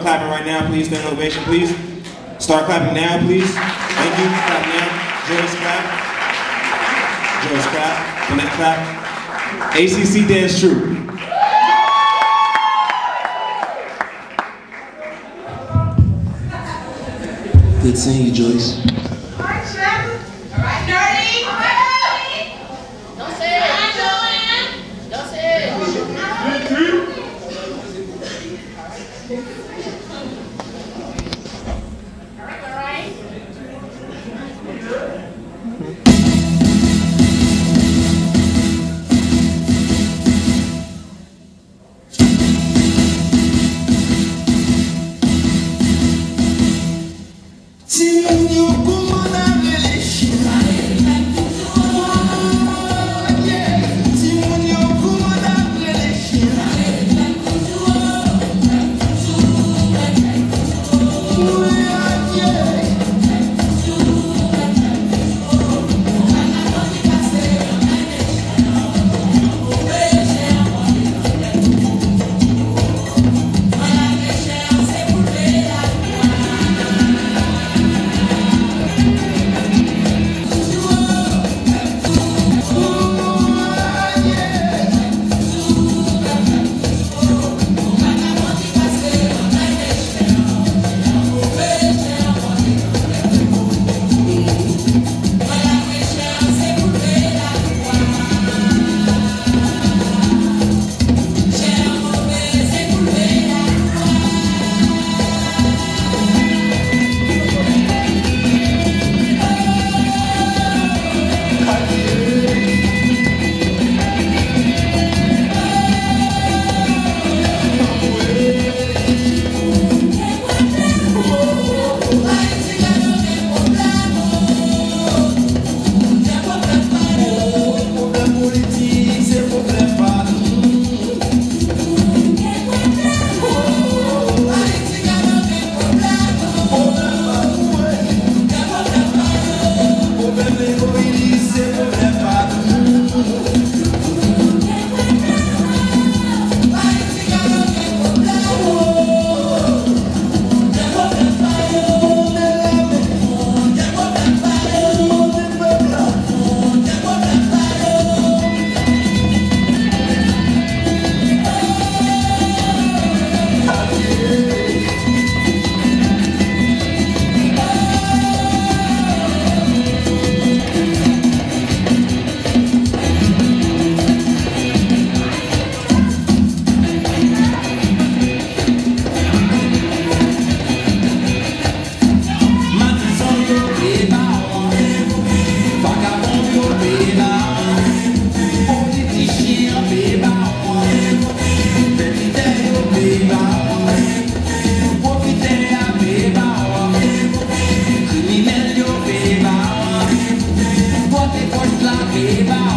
Clapping right now, please. Stand ovation, please. Start clapping now, please. Thank you. Clap now. Joyce, clap. Joyce, clap. Connect, clap. HCC Dance Troupe. Good seeing you, Joyce. We love